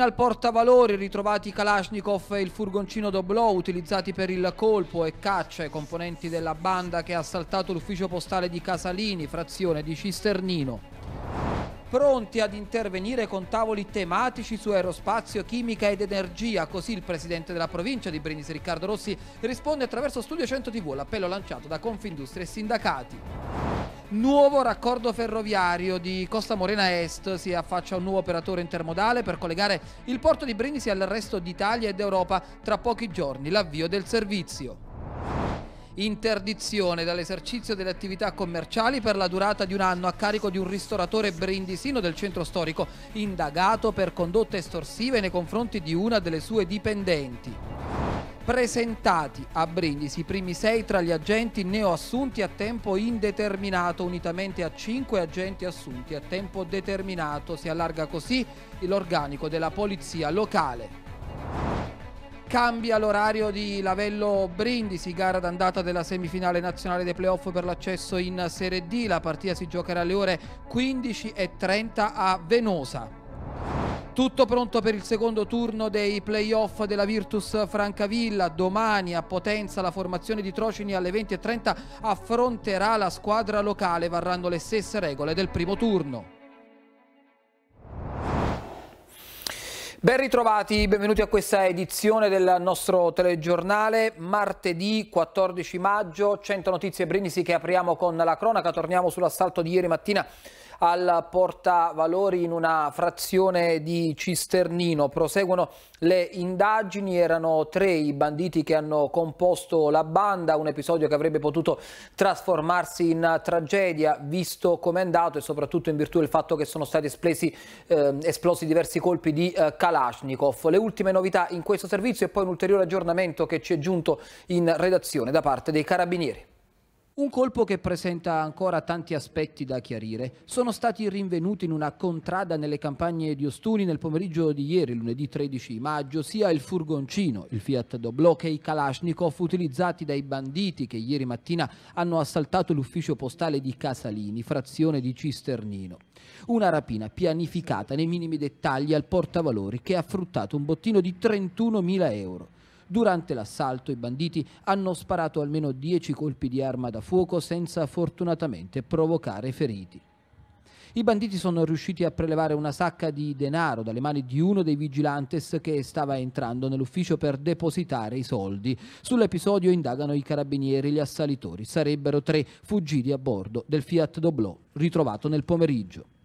Fine al portavalori, ritrovati Kalashnikov e il furgoncino Doblò utilizzati per il colpo e caccia ai componenti della banda che ha assaltato l'ufficio postale di Casalini, frazione di Cisternino. Pronti ad intervenire con tavoli tematici su aerospazio, chimica ed energia, così il presidente della provincia di Brindisi Riccardo Rossi risponde attraverso Studio 100 TV all'appello lanciato da Confindustria e sindacati. Nuovo raccordo ferroviario di Costa Morena Est si affaccia un nuovo operatore intermodale per collegare il porto di Brindisi al resto d'Italia ed Europa tra pochi giorni, l'avvio del servizio. Interdizione dall'esercizio delle attività commerciali per la durata di un anno a carico di un ristoratore brindisino del centro storico indagato per condotte estorsive nei confronti di una delle sue dipendenti presentati a Brindisi i primi sei tra gli agenti neoassunti a tempo indeterminato unitamente a cinque agenti assunti a tempo determinato. Si allarga così l'organico della polizia locale. Cambia l'orario di Lavello Brindisi, gara d'andata della semifinale nazionale dei playoff per l'accesso in Serie D. La partita si giocherà alle ore 15.30 a Venosa. Tutto pronto per il secondo turno dei playoff della Virtus Francavilla. Domani a Potenza la formazione di Trocini alle 20.30 affronterà la squadra locale. Varranno le stesse regole del primo turno. Ben ritrovati, benvenuti a questa edizione del nostro telegiornale. Martedì 14 maggio, 100 notizie Brindisi che apriamo con la cronaca. Torniamo sull'assalto di ieri mattina al portavalori in una frazione di Cisternino. Proseguono le indagini, erano tre i banditi che hanno composto la banda, un episodio che avrebbe potuto trasformarsi in tragedia visto come è andato e soprattutto in virtù del fatto che sono stati esplesi, eh, esplosi diversi colpi di eh, Kalashnikov. Le ultime novità in questo servizio e poi un ulteriore aggiornamento che ci è giunto in redazione da parte dei carabinieri. Un colpo che presenta ancora tanti aspetti da chiarire. Sono stati rinvenuti in una contrada nelle campagne di Ostuni nel pomeriggio di ieri, lunedì 13 maggio, sia il furgoncino, il Fiat Doblò, che i Kalashnikov utilizzati dai banditi che ieri mattina hanno assaltato l'ufficio postale di Casalini, frazione di Cisternino. Una rapina pianificata nei minimi dettagli al portavalori che ha fruttato un bottino di 31.000 euro. Durante l'assalto i banditi hanno sparato almeno 10 colpi di arma da fuoco senza fortunatamente provocare feriti. I banditi sono riusciti a prelevare una sacca di denaro dalle mani di uno dei vigilantes che stava entrando nell'ufficio per depositare i soldi. Sull'episodio indagano i carabinieri, gli assalitori. Sarebbero tre fuggiti a bordo del Fiat Doblò, ritrovato nel pomeriggio.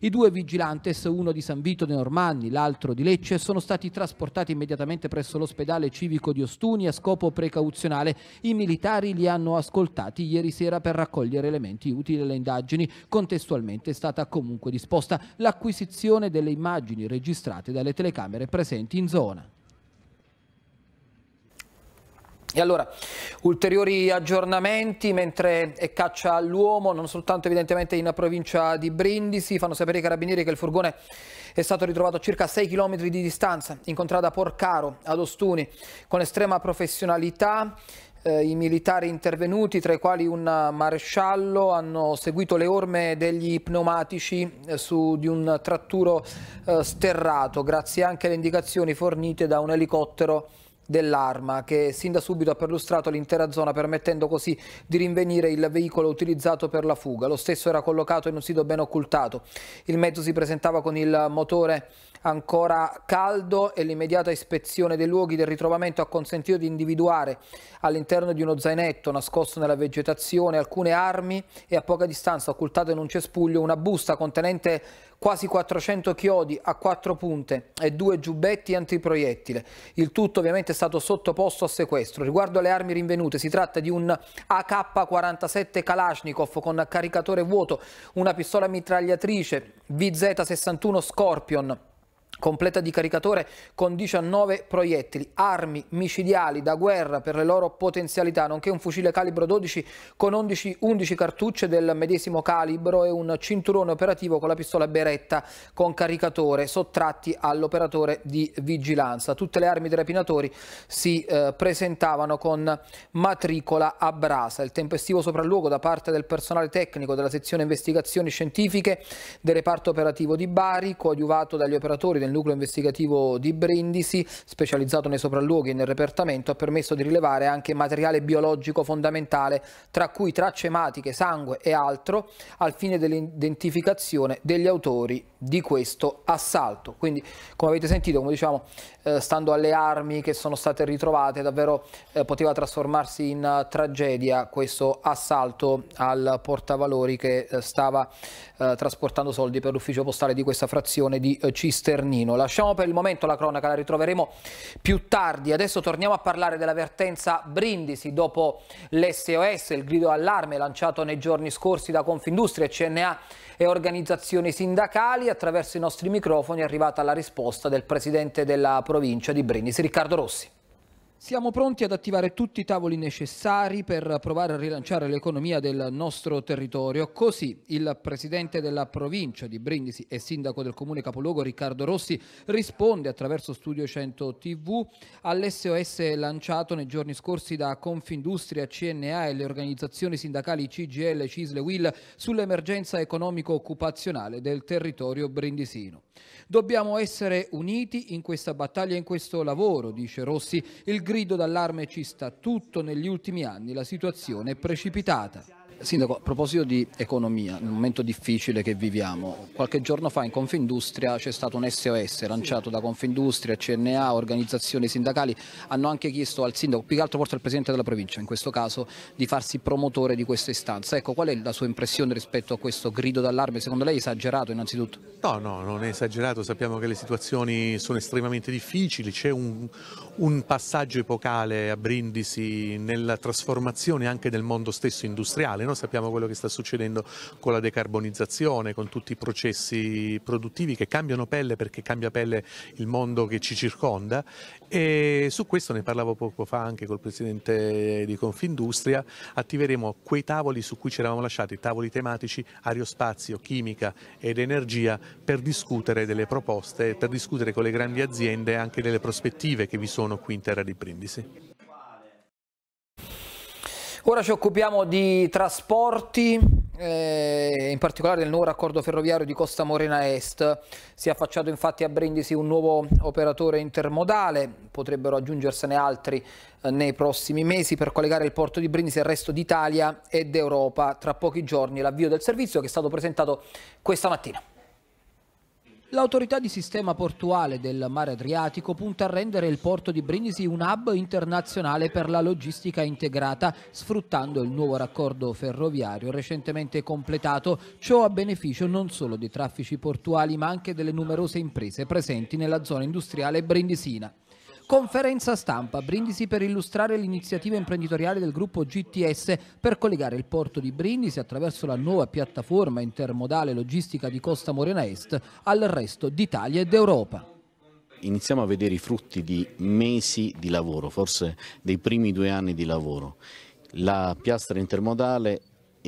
I due vigilantes, uno di San Vito de Normanni, l'altro di Lecce, sono stati trasportati immediatamente presso l'ospedale civico di Ostuni a scopo precauzionale. I militari li hanno ascoltati ieri sera per raccogliere elementi utili alle indagini. Contestualmente è stata comunque disposta l'acquisizione delle immagini registrate dalle telecamere presenti in zona. E allora, ulteriori aggiornamenti mentre è caccia all'uomo, non soltanto evidentemente in provincia di Brindisi, fanno sapere i carabinieri che il furgone è stato ritrovato a circa 6 km di distanza, in contrada Porcaro, ad Ostuni, con estrema professionalità. Eh, I militari intervenuti, tra i quali un maresciallo, hanno seguito le orme degli pneumatici eh, su di un tratturo eh, sterrato, grazie anche alle indicazioni fornite da un elicottero dell'arma che sin da subito ha perlustrato l'intera zona permettendo così di rinvenire il veicolo utilizzato per la fuga. Lo stesso era collocato in un sito ben occultato. Il mezzo si presentava con il motore ancora caldo e l'immediata ispezione dei luoghi del ritrovamento ha consentito di individuare all'interno di uno zainetto nascosto nella vegetazione alcune armi e a poca distanza occultato in un cespuglio una busta contenente quasi 400 chiodi a quattro punte e due giubbetti antiproiettile. Il tutto ovviamente è stato sottoposto a sequestro. Riguardo alle armi rinvenute si tratta di un AK-47 Kalashnikov con caricatore vuoto, una pistola mitragliatrice VZ-61 Scorpion, completa di caricatore con 19 proiettili, armi micidiali da guerra per le loro potenzialità, nonché un fucile calibro 12 con 11, 11 cartucce del medesimo calibro e un cinturone operativo con la pistola Beretta con caricatore sottratti all'operatore di vigilanza. Tutte le armi dei rapinatori si eh, presentavano con matricola a brasa. Il tempestivo sopralluogo da parte del personale tecnico della sezione investigazioni scientifiche del reparto operativo di Bari, coadiuvato dagli operatori del nucleo investigativo di Brindisi, specializzato nei sopralluoghi e nel repertamento, ha permesso di rilevare anche materiale biologico fondamentale, tra cui tracce ematiche, sangue e altro, al fine dell'identificazione degli autori di questo assalto. Quindi, come avete sentito, come diciamo, eh, stando alle armi che sono state ritrovate, davvero eh, poteva trasformarsi in uh, tragedia questo assalto al portavalori che eh, stava eh, trasportando soldi per l'ufficio postale di questa frazione di eh, Cisternino. Lasciamo per il momento la cronaca, la ritroveremo più tardi. Adesso torniamo a parlare della vertenza Brindisi dopo l'SOS, il grido allarme lanciato nei giorni scorsi da Confindustria CNA e organizzazioni sindacali. Attraverso i nostri microfoni è arrivata la risposta del presidente della provincia di Brindisi, Riccardo Rossi. Siamo pronti ad attivare tutti i tavoli necessari per provare a rilanciare l'economia del nostro territorio. Così il presidente della provincia di Brindisi e sindaco del comune capoluogo Riccardo Rossi risponde attraverso Studio 100 TV all'SOS lanciato nei giorni scorsi da Confindustria, CNA e le organizzazioni sindacali CGL, Cisle, Will sull'emergenza economico-occupazionale del territorio brindisino. Dobbiamo essere uniti in questa battaglia e in questo lavoro, dice Rossi. Il grido d'allarme ci sta tutto negli ultimi anni, la situazione è precipitata. Sindaco, a proposito di economia, nel momento difficile che viviamo, qualche giorno fa in Confindustria c'è stato un SOS lanciato da Confindustria, CNA, organizzazioni sindacali, hanno anche chiesto al sindaco, più che altro forse al Presidente della provincia in questo caso, di farsi promotore di questa istanza. Ecco, qual è la sua impressione rispetto a questo grido d'allarme? Secondo lei è esagerato innanzitutto? No, no, non è esagerato, sappiamo che le situazioni sono estremamente difficili, c'è un, un passaggio epocale a Brindisi nella trasformazione anche del mondo stesso industriale noi sappiamo quello che sta succedendo con la decarbonizzazione, con tutti i processi produttivi che cambiano pelle perché cambia pelle il mondo che ci circonda. E su questo ne parlavo poco fa anche col Presidente di Confindustria, attiveremo quei tavoli su cui ci eravamo lasciati, tavoli tematici aerospazio, chimica ed energia per discutere delle proposte, per discutere con le grandi aziende anche delle prospettive che vi sono qui in terra di Brindisi. Ora ci occupiamo di trasporti, eh, in particolare del nuovo raccordo ferroviario di Costa Morena Est. Si è affacciato infatti a Brindisi un nuovo operatore intermodale, potrebbero aggiungersene altri eh, nei prossimi mesi per collegare il porto di Brindisi al resto d'Italia ed Europa. Tra pochi giorni l'avvio del servizio che è stato presentato questa mattina. L'autorità di sistema portuale del mare Adriatico punta a rendere il porto di Brindisi un hub internazionale per la logistica integrata, sfruttando il nuovo raccordo ferroviario recentemente completato, ciò a beneficio non solo dei traffici portuali ma anche delle numerose imprese presenti nella zona industriale brindisina. Conferenza stampa a Brindisi per illustrare l'iniziativa imprenditoriale del gruppo GTS per collegare il porto di Brindisi attraverso la nuova piattaforma intermodale logistica di Costa Morena Est al resto d'Italia ed Europa iniziamo a vedere i frutti di mesi di lavoro, forse dei primi due anni di lavoro. La piastra intermodale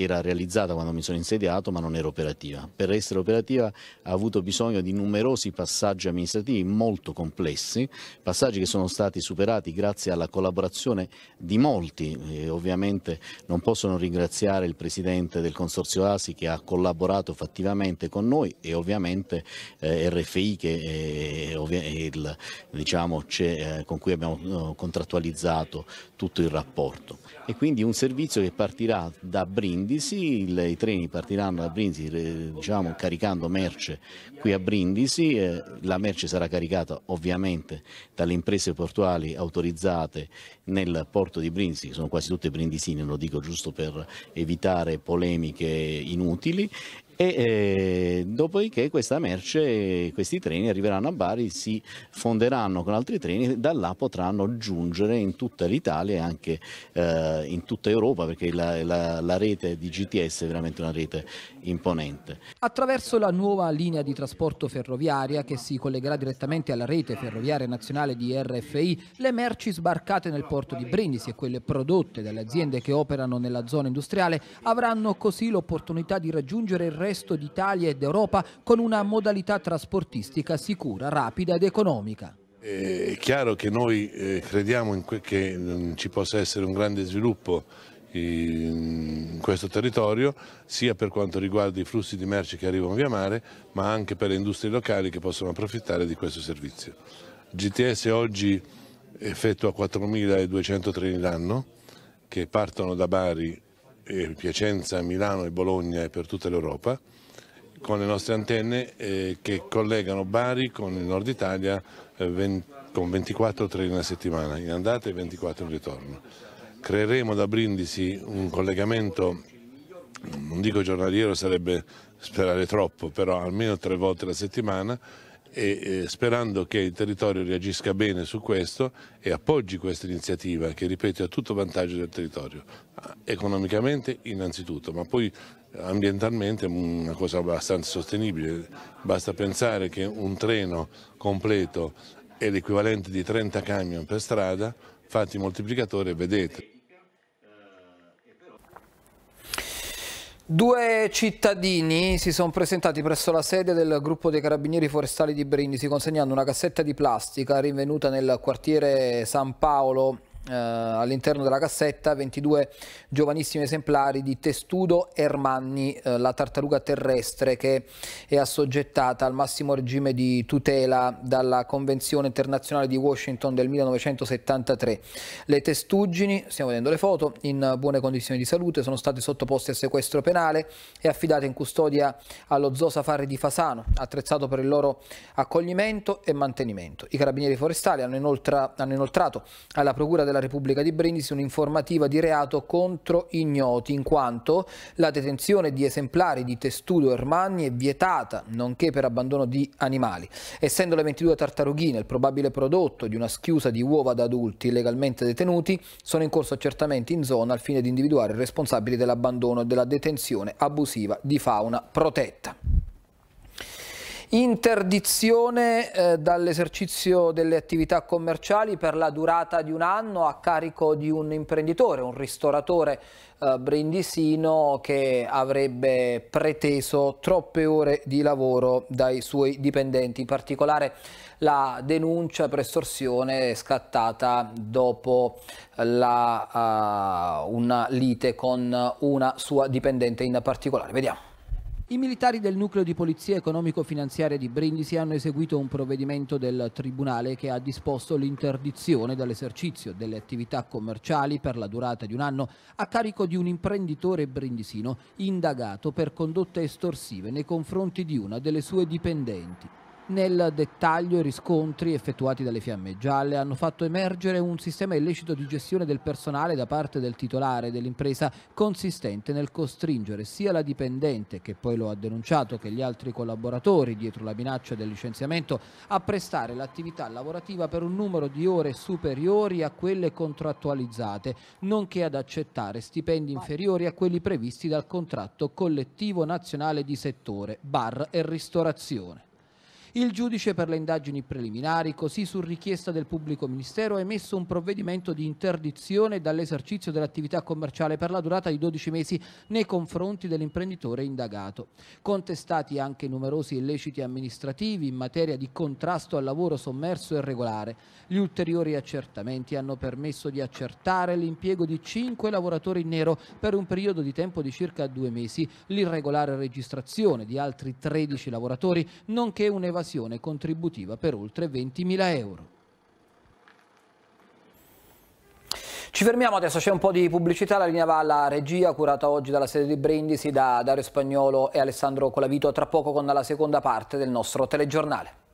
era realizzata quando mi sono insediato ma non era operativa. Per essere operativa ha avuto bisogno di numerosi passaggi amministrativi molto complessi, passaggi che sono stati superati grazie alla collaborazione di molti, e ovviamente non posso non ringraziare il Presidente del Consorzio ASI che ha collaborato fattivamente con noi e ovviamente eh, RFI che è, il, diciamo, eh, con cui abbiamo eh, contrattualizzato tutto il rapporto. E quindi un servizio che partirà da Brindisi Brindisi, il, i treni partiranno da Brindisi diciamo, caricando merce qui a Brindisi, eh, la merce sarà caricata ovviamente dalle imprese portuali autorizzate nel porto di Brindisi, sono quasi tutte brindisine, lo dico giusto per evitare polemiche inutili, e eh, dopodiché questa merce, questi treni arriveranno a Bari, si fonderanno con altri treni e da là potranno giungere in tutta l'Italia e anche eh, in tutta Europa perché la, la, la rete di GTS è veramente una rete imponente. Attraverso la nuova linea di trasporto ferroviaria che si collegherà direttamente alla rete ferroviaria nazionale di RFI, le merci sbarcate nel porto di Brindisi e quelle prodotte dalle aziende che operano nella zona industriale avranno così l'opportunità di raggiungere il resto d'Italia ed Europa con una modalità trasportistica sicura, rapida ed economica. È chiaro che noi eh, crediamo che ci possa essere un grande sviluppo in questo territorio, sia per quanto riguarda i flussi di merci che arrivano via mare, ma anche per le industrie locali che possono approfittare di questo servizio. GTS oggi effettua 4.200 treni l'anno che partono da Bari, Piacenza, Milano e Bologna e per tutta l'Europa con le nostre antenne eh, che collegano Bari con il nord Italia eh, 20, con 24 treni a settimana, in andata e 24 in ritorno. Creeremo da Brindisi un collegamento, non dico giornaliero, sarebbe sperare troppo, però almeno tre volte alla settimana e sperando che il territorio reagisca bene su questo e appoggi questa iniziativa che ripeto è a tutto vantaggio del territorio, economicamente innanzitutto, ma poi ambientalmente è una cosa abbastanza sostenibile, basta pensare che un treno completo è l'equivalente di 30 camion per strada, fatti i moltiplicatori e vedete. Due cittadini si sono presentati presso la sede del gruppo dei carabinieri forestali di Brindisi consegnando una cassetta di plastica rinvenuta nel quartiere San Paolo eh, all'interno della cassetta 22 giovanissimi esemplari di testudo Ermanni, eh, la tartaruga terrestre che è assoggettata al massimo regime di tutela dalla Convenzione internazionale di Washington del 1973. Le testuggini, stiamo vedendo le foto, in buone condizioni di salute, sono state sottoposte a sequestro penale e affidate in custodia allo Zoo Safari di Fasano, attrezzato per il loro accoglimento e mantenimento. I carabinieri forestali hanno, inoltra, hanno inoltrato alla Procura della Repubblica di Brindisi un'informativa di reato contro ignoti, in quanto la detenzione di esemplari di testudo ermanni è vietata, nonché per abbandono di animali. Essendo le 22 tartarughine il probabile prodotto di una schiusa di uova da adulti illegalmente detenuti, sono in corso accertamenti in zona al fine di individuare i responsabili dell'abbandono e della detenzione abusiva di fauna protetta. Interdizione eh, dall'esercizio delle attività commerciali per la durata di un anno a carico di un imprenditore, un ristoratore eh, brindisino che avrebbe preteso troppe ore di lavoro dai suoi dipendenti, in particolare la denuncia per estorsione scattata dopo la, uh, una lite con una sua dipendente in particolare. Vediamo. I militari del nucleo di polizia economico-finanziaria di Brindisi hanno eseguito un provvedimento del Tribunale che ha disposto l'interdizione dall'esercizio delle attività commerciali per la durata di un anno a carico di un imprenditore brindisino indagato per condotte estorsive nei confronti di una delle sue dipendenti. Nel dettaglio i riscontri effettuati dalle Fiamme Gialle hanno fatto emergere un sistema illecito di gestione del personale da parte del titolare dell'impresa consistente nel costringere sia la dipendente, che poi lo ha denunciato, che gli altri collaboratori dietro la minaccia del licenziamento a prestare l'attività lavorativa per un numero di ore superiori a quelle contrattualizzate, nonché ad accettare stipendi inferiori a quelli previsti dal contratto collettivo nazionale di settore, bar e ristorazione. Il giudice per le indagini preliminari, così su richiesta del pubblico ministero, ha emesso un provvedimento di interdizione dall'esercizio dell'attività commerciale per la durata di 12 mesi nei confronti dell'imprenditore indagato. Contestati anche numerosi illeciti amministrativi in materia di contrasto al lavoro sommerso e regolare. Gli ulteriori accertamenti hanno permesso di accertare l'impiego di 5 lavoratori in nero per un periodo di tempo di circa due mesi, l'irregolare registrazione di altri 13 lavoratori, nonché un'evasione evasione contributiva per oltre 20.000 euro. Ci fermiamo adesso, c'è un po' di pubblicità, la linea va alla regia curata oggi dalla sede di Brindisi da Dario Spagnolo e Alessandro Colavito, tra poco con la seconda parte del nostro telegiornale.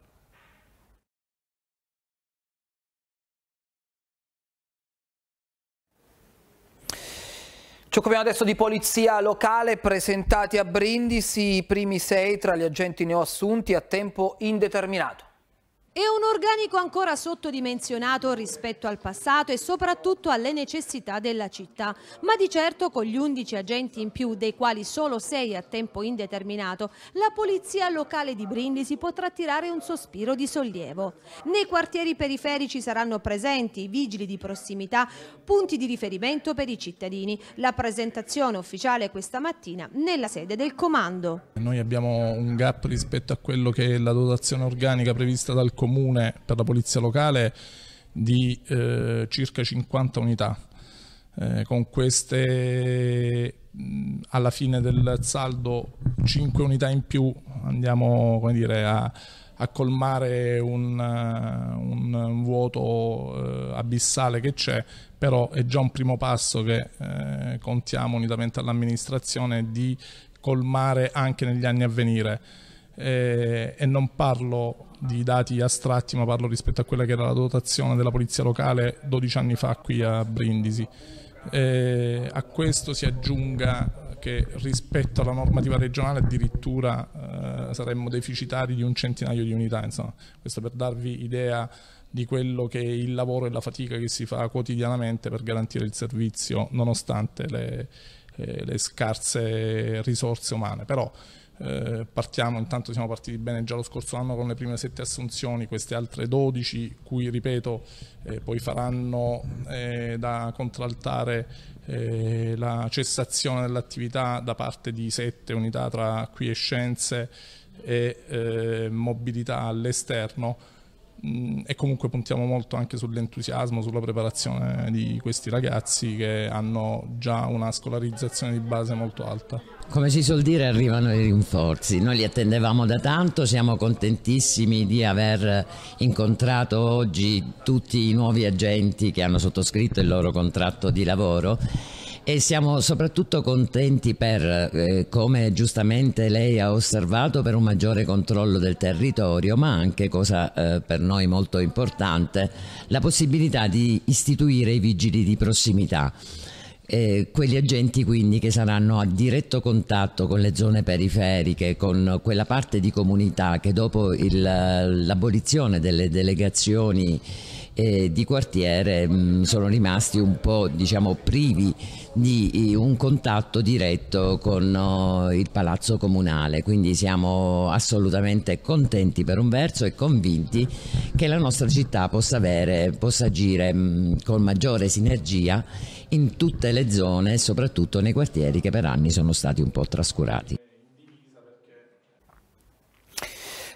Ci occupiamo adesso di polizia locale, presentati a Brindisi i primi sei tra gli agenti neoassunti a tempo indeterminato. È un organico ancora sottodimensionato rispetto al passato e soprattutto alle necessità della città, ma di certo con gli 11 agenti in più, dei quali solo 6 a tempo indeterminato, la polizia locale di Brindisi potrà tirare un sospiro di sollievo. Nei quartieri periferici saranno presenti vigili di prossimità, punti di riferimento per i cittadini. La presentazione ufficiale questa mattina nella sede del comando. Noi abbiamo un gap rispetto a quello che è la dotazione organica prevista dal comando comune per la polizia locale di eh, circa 50 unità. eh, con queste alla fine del saldo 5 unità in più andiamo dire, a, a, colmare un, un vuoto eh, abissale che c'è, però è già un primo passo che eh, contiamo unitamente all'amministrazione di colmare anche negli anni a venire. Eh, e non parlo di dati astratti, ma parlo rispetto a quella che era la dotazione della polizia locale 12 anni fa qui a Brindisi. Eh, a questo si aggiunga che rispetto alla normativa regionale addirittura eh, saremmo deficitari di un centinaio di unità, insomma, questo per darvi idea di quello che è il lavoro e la fatica che si fa quotidianamente per garantire il servizio nonostante le, eh, le scarse risorse umane. Però, eh, partiamo, intanto siamo partiti bene già lo scorso anno con le prime sette assunzioni, queste altre 12, cui ripeto eh, poi faranno eh, da contraltare eh, la cessazione dell'attività da parte di sette unità tra quiescenze e eh, mobilità all'esterno e comunque puntiamo molto anche sull'entusiasmo, sulla preparazione di questi ragazzi che hanno già una scolarizzazione di base molto alta. Come si suol dire arrivano i rinforzi, noi li attendevamo da tanto, siamo contentissimi di aver incontrato oggi tutti i nuovi agenti che hanno sottoscritto il loro contratto di lavoro e siamo soprattutto contenti per, eh, come giustamente lei ha osservato, per un maggiore controllo del territorio, ma anche, cosa eh, per noi molto importante, la possibilità di istituire i vigili di prossimità. Eh, quegli agenti quindi che saranno a diretto contatto con le zone periferiche, con quella parte di comunità che dopo l'abolizione delle delegazioni eh, di quartiere mh, mm, sono rimasti un po' diciamo, privi di un contatto diretto con oh, il palazzo comunale, quindi siamo assolutamente contenti per un verso e convinti che la nostra città possa, avere, possa agire mm, con maggiore sinergia in tutte le zone e soprattutto nei quartieri che per anni sono stati un po' trascurati.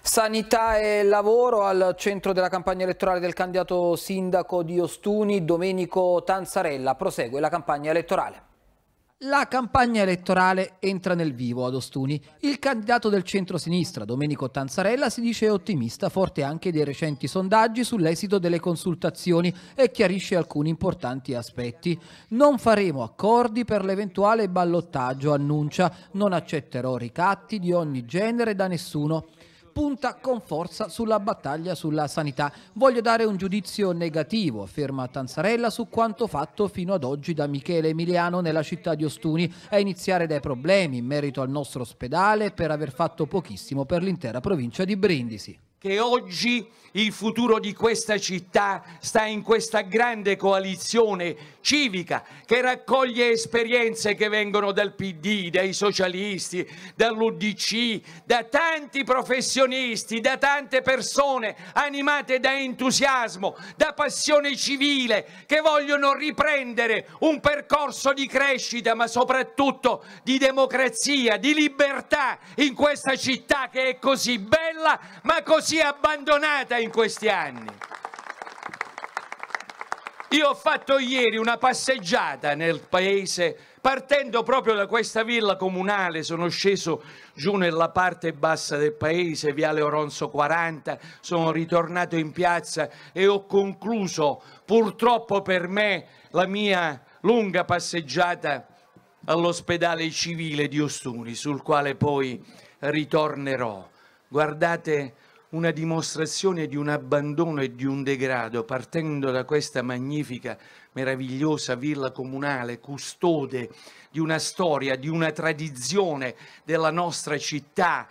Sanità e lavoro al centro della campagna elettorale del candidato sindaco di Ostuni, Domenico Tanzarella. Prosegue la campagna elettorale. La campagna elettorale entra nel vivo ad Ostuni. Il candidato del centro-sinistra, Domenico Tanzarella, si dice ottimista, forte anche dei recenti sondaggi sull'esito delle consultazioni e chiarisce alcuni importanti aspetti. Non faremo accordi per l'eventuale ballottaggio, annuncia. Non accetterò ricatti di ogni genere da nessuno punta con forza sulla battaglia sulla sanità. Voglio dare un giudizio negativo, afferma Tanzarella, su quanto fatto fino ad oggi da Michele Emiliano nella città di Ostuni, a iniziare dai problemi in merito al nostro ospedale per aver fatto pochissimo per l'intera provincia di Brindisi che oggi il futuro di questa città sta in questa grande coalizione civica che raccoglie esperienze che vengono dal PD, dai socialisti, dall'UDC, da tanti professionisti, da tante persone animate da entusiasmo, da passione civile, che vogliono riprendere un percorso di crescita, ma soprattutto di democrazia, di libertà in questa città che è così bella, ma così abbandonata in questi anni. Io ho fatto ieri una passeggiata nel paese, partendo proprio da questa villa comunale, sono sceso giù nella parte bassa del paese, Viale Oronzo 40, sono ritornato in piazza e ho concluso, purtroppo per me, la mia lunga passeggiata all'ospedale civile di Ostuni, sul quale poi ritornerò. Guardate una dimostrazione di un abbandono e di un degrado, partendo da questa magnifica, meravigliosa villa comunale, custode di una storia, di una tradizione della nostra città,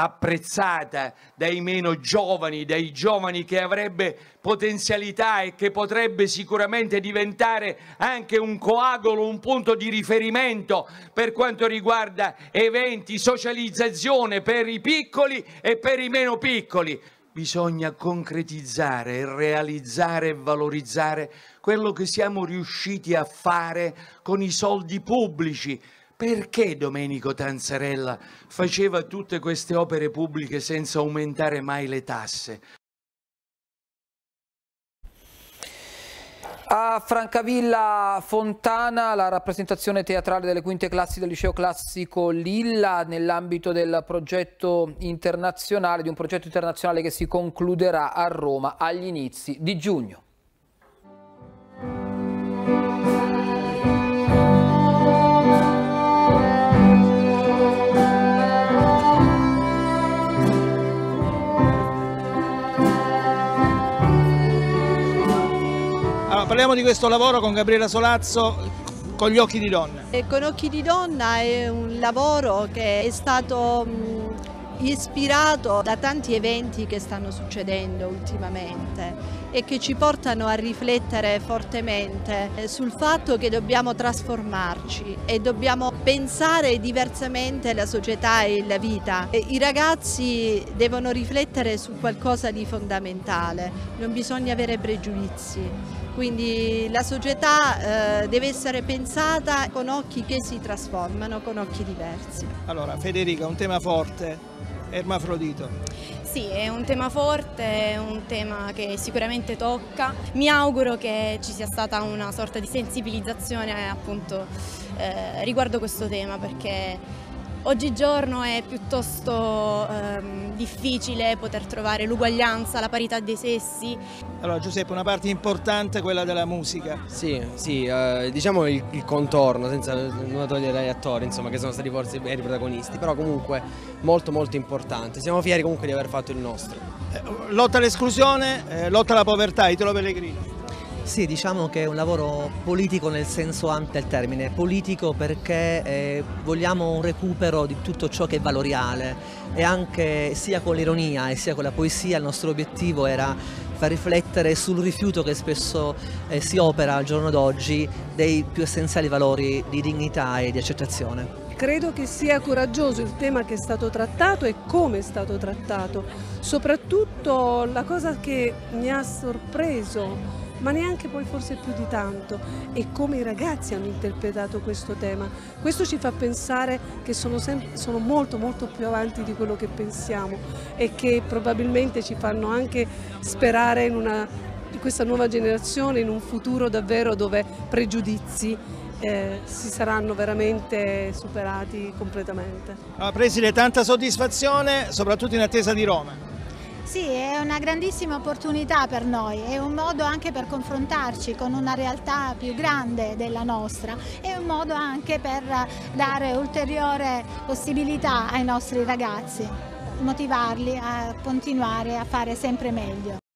apprezzata dai meno giovani, dai giovani che avrebbe potenzialità e che potrebbe sicuramente diventare anche un coagulo, un punto di riferimento per quanto riguarda eventi, socializzazione per i piccoli e per i meno piccoli. Bisogna concretizzare, realizzare e valorizzare quello che siamo riusciti a fare con i soldi pubblici, perché Domenico Tanzarella faceva tutte queste opere pubbliche senza aumentare mai le tasse? A Francavilla Fontana la rappresentazione teatrale delle quinte classi del liceo classico Lilla nell'ambito del progetto internazionale, di un progetto internazionale che si concluderà a Roma agli inizi di giugno. Parliamo di questo lavoro con Gabriela Solazzo con gli occhi di donna. E con occhi di donna è un lavoro che è stato ispirato da tanti eventi che stanno succedendo ultimamente e che ci portano a riflettere fortemente sul fatto che dobbiamo trasformarci e dobbiamo pensare diversamente la società e la vita. I ragazzi devono riflettere su qualcosa di fondamentale, non bisogna avere pregiudizi. Quindi la società eh, deve essere pensata con occhi che si trasformano, con occhi diversi. Allora Federica, un tema forte, ermafrodito. Sì, è un tema forte, è un tema che sicuramente tocca. Mi auguro che ci sia stata una sorta di sensibilizzazione appunto eh, riguardo questo tema perché Oggigiorno è piuttosto ehm, difficile poter trovare l'uguaglianza, la parità dei sessi. Allora Giuseppe, una parte importante è quella della musica. Sì, sì eh, diciamo il, il, contorno, senza nulla togliere agli attori, insomma, che sono stati forse i veri protagonisti, però comunque molto molto importante. Siamo fieri comunque di aver fatto il nostro. Eh, lotta all'esclusione, eh, lotta alla povertà, Italo Pellegrino. Sì, diciamo che è un lavoro politico nel senso ampio del termine, politico perché eh, vogliamo un recupero di tutto ciò che è valoriale e anche sia con l'ironia e sia con la poesia il nostro obiettivo era far riflettere sul rifiuto che spesso eh, si opera al giorno d'oggi dei più essenziali valori di dignità e di accettazione. Credo che sia coraggioso il tema che è stato trattato e come è stato trattato. Soprattutto la cosa che mi ha sorpreso ma neanche poi forse più di tanto, e come i ragazzi hanno interpretato questo tema. Questo ci fa pensare che sono, sono molto molto più avanti di quello che pensiamo e che probabilmente ci fanno anche sperare in una, in questa nuova generazione, in un futuro davvero dove pregiudizi eh, si saranno veramente superati completamente. Allora, Preside, tanta soddisfazione, soprattutto in attesa di Roma. Sì, è una grandissima opportunità per noi, è un modo anche per confrontarci con una realtà più grande della nostra, è un modo anche per dare ulteriore possibilità ai nostri ragazzi, motivarli a continuare a fare sempre meglio.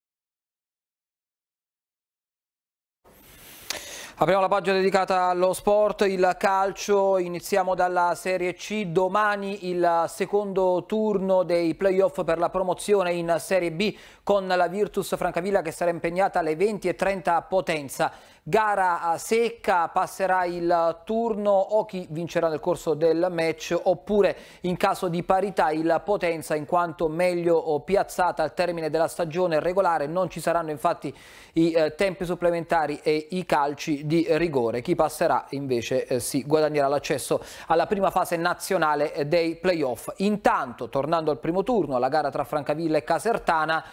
Apriamo la pagina dedicata allo sport, il calcio, iniziamo dalla Serie C, domani il secondo turno dei playoff per la promozione in Serie B con la Virtus Francavilla che sarà impegnata alle 20.30 a Potenza. Gara secca, passerà il turno o chi vincerà nel corso del match oppure in caso di parità il Potenza in quanto meglio piazzata al termine della stagione regolare. Non ci saranno infatti i eh, tempi supplementari e i calci di rigore. Chi passerà invece eh, si guadagnerà l'accesso alla prima fase nazionale dei playoff. Intanto, tornando al primo turno, la gara tra Francavilla e Casertana,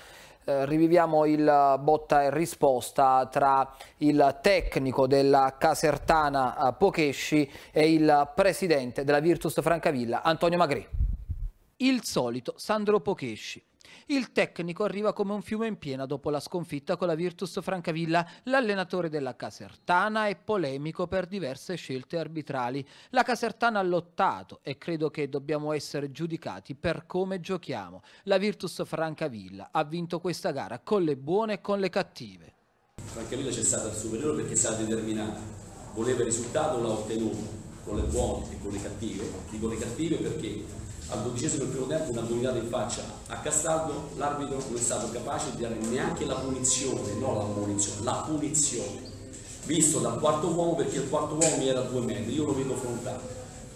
eh, riviviamo il botta e risposta tra il tecnico della Casertana eh, Pochesci e il presidente della Virtus Francavilla Antonio Magri. Il solito Sandro Pochesci. Il tecnico arriva come un fiume in piena dopo la sconfitta con la Virtus Francavilla. L'allenatore della Casertana è polemico per diverse scelte arbitrali. La Casertana ha lottato e credo che dobbiamo essere giudicati per come giochiamo. La Virtus Francavilla ha vinto questa gara con le buone e con le cattive. Francavilla c'è stata superiore perché sa determinata. Voleva il risultato, l'ha ottenuto con le buone e con le cattive. Dico le cattive perché al dodicesimo del primo tempo una dominata in faccia a Castaldo, l'arbitro non è stato capace di dare neanche la punizione, non la munizione, la punizione, visto dal quarto uomo perché il quarto uomo mi era a due metri, io lo vedo frontale,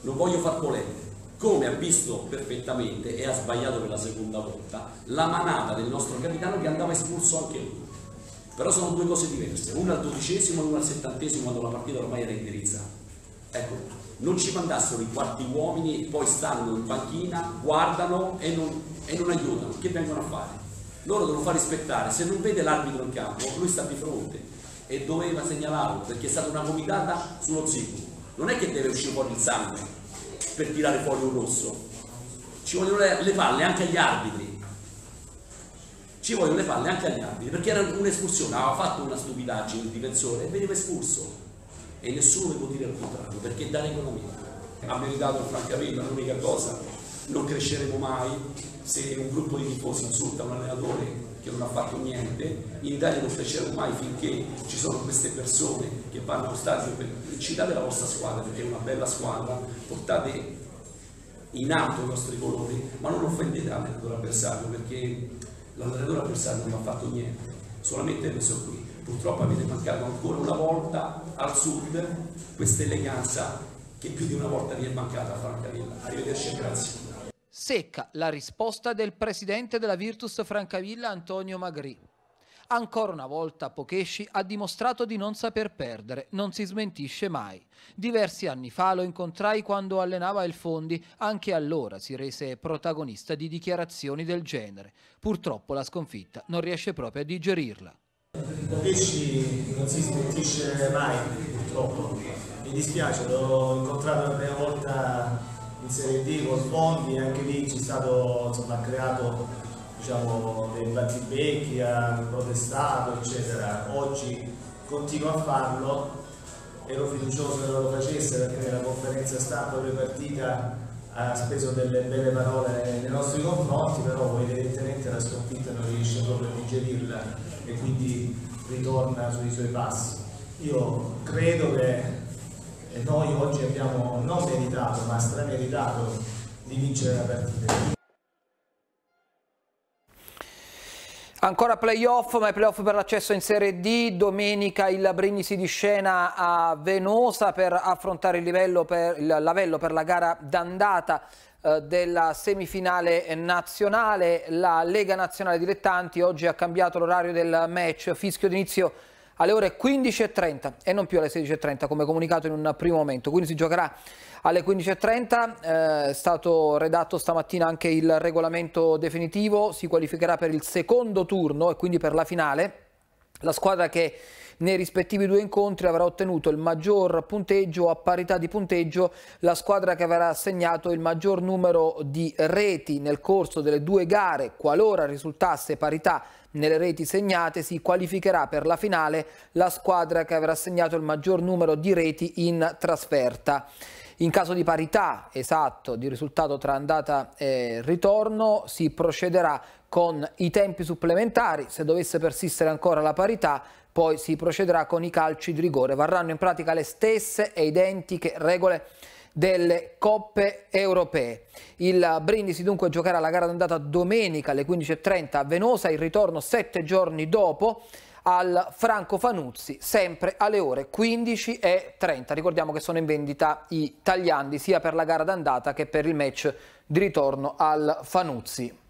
non voglio far polemiche, come ha visto perfettamente e ha sbagliato per la seconda volta la manata del nostro capitano che andava espulso anche lui. Però sono due cose diverse, una al dodicesimo e una al settantesimo quando la partita ormai era indirizzata. Ecco, non ci mandassero i quarti uomini e poi stanno in panchina, guardano e non, e non aiutano. Che vengono a fare? Loro devono far rispettare, se non vede l'arbitro in campo, lui sta di fronte. e doveva segnalarlo perché è stata una vomitata sullo zippo. Non è che deve uscire fuori il sangue per tirare fuori un rosso, ci vogliono le, le palle anche agli arbitri. Ci vogliono le palle anche agli arbitri perché era un'espulsione, aveva fatto una stupidaggine il difensore e veniva espulso e nessuno può dire il contrario perché da regolamento ha meritato il Francavilla, l'unica cosa, non cresceremo mai se un gruppo di tifosi insulta un allenatore che non ha fatto niente, in Italia non cresceremo mai finché ci sono queste persone che vanno allo stadio per citate la vostra squadra perché è una bella squadra, portate in alto i nostri colori, ma non offendete l'allenatore avversario perché l'allenatore avversario non ha fatto niente, solamente messo qui. Purtroppo avete mancato ancora una volta al sud questa eleganza che più di una volta vi è mancata a Francavilla. Arrivederci e grazie. Secca la risposta del presidente della Virtus Francavilla Antonio Magri. Ancora una volta Pocesci ha dimostrato di non saper perdere, non si smentisce mai. Diversi anni fa lo incontrai quando allenava il Fondi, anche allora si rese protagonista di dichiarazioni del genere. Purtroppo la sconfitta non riesce proprio a digerirla. Pocesci non si smentisce mai, purtroppo. Mi dispiace, l'ho incontrato la prima volta in Serie D con Fondi, anche lì ci è stato, insomma, ha creato diciamo, dei battibecchi, ha protestato, eccetera. Oggi continua a farlo, ero fiducioso che lo facesse perché nella conferenza stampa pre-partita ha speso delle belle parole nei nostri confronti, però evidentemente la sconfitta non riesce proprio a digerirla e quindi ritorna sui suoi passi. Io credo che noi oggi abbiamo non meritato, ma strameritato di vincere la partita. Ancora playoff, ma playoff per l'accesso in Serie D. Domenica il Brindisi di scena a Venosa per affrontare il, livello per, il lavello per la gara d'andata eh, della semifinale nazionale. La Lega Nazionale Dilettanti oggi ha cambiato l'orario del match, fischio d'inizio alle ore 15.30 e non più alle 16.30 come comunicato in un primo momento. Quindi si giocherà alle 15.30, eh, è stato redatto stamattina anche il regolamento definitivo, si qualificherà per il secondo turno e quindi per la finale. La squadra che nei rispettivi due incontri avrà ottenuto il maggior punteggio a parità di punteggio la squadra che avrà assegnato il maggior numero di reti nel corso delle due gare qualora risultasse parità nelle reti segnate si qualificherà per la finale la squadra che avrà assegnato il maggior numero di reti in trasferta. In caso di parità esatto di risultato tra andata e ritorno si procederà con i tempi supplementari, se dovesse persistere ancora la parità poi si procederà con i calci di rigore. Varranno in pratica le stesse e identiche regole delle coppe europee. Il Brindisi dunque giocherà la gara d'andata domenica alle 15.30 a Venosa, il ritorno sette giorni dopo al Franco Fanuzzi, sempre alle ore 15.30. Ricordiamo che sono in vendita i tagliandi sia per la gara d'andata che per il match di ritorno al Fanuzzi.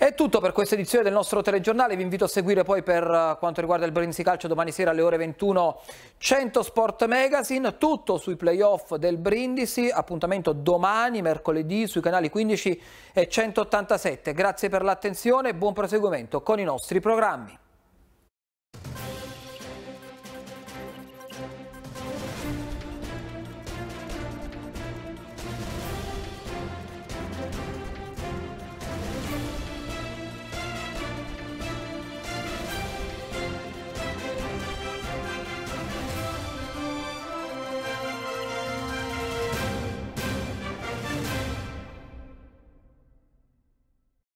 È tutto per questa edizione del nostro telegiornale, vi invito a seguire poi per eh, quanto riguarda il Brindisi Calcio domani sera alle ore 21 100 Sport Magazine, tutto sui playoff del Brindisi, appuntamento domani, mercoledì, sui canali 15 e 187. Grazie per l'attenzione e buon proseguimento con i nostri programmi.